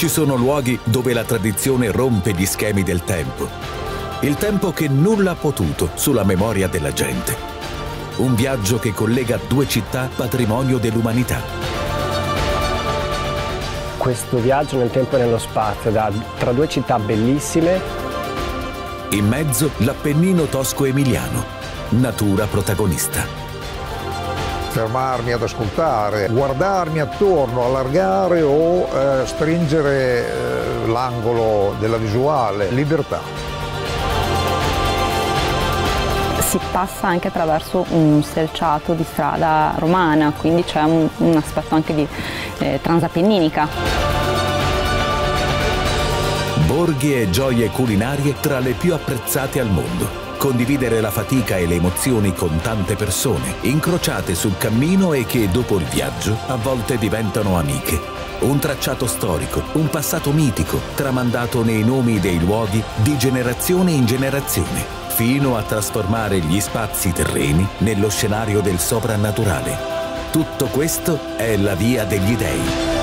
Ci sono luoghi dove la tradizione rompe gli schemi del tempo. Il tempo che nulla ha potuto sulla memoria della gente. Un viaggio che collega due città patrimonio dell'umanità. Questo viaggio nel tempo e nello spazio da, tra due città bellissime. In mezzo l'Appennino tosco-emiliano, natura protagonista fermarmi ad ascoltare, guardarmi attorno, allargare o eh, stringere eh, l'angolo della visuale, libertà si passa anche attraverso un selciato di strada romana, quindi c'è un, un, aspetto anche di eh, transapenninica. Borghi e gioie culinarie tra le più apprezzate al mondo condividere la fatica e le emozioni con tante persone, incrociate sul cammino e che dopo il viaggio a volte diventano amiche. Un tracciato storico, un passato mitico, tramandato nei nomi dei luoghi di generazione in generazione, fino a trasformare gli spazi terreni nello scenario del soprannaturale. Tutto questo è la via degli dei.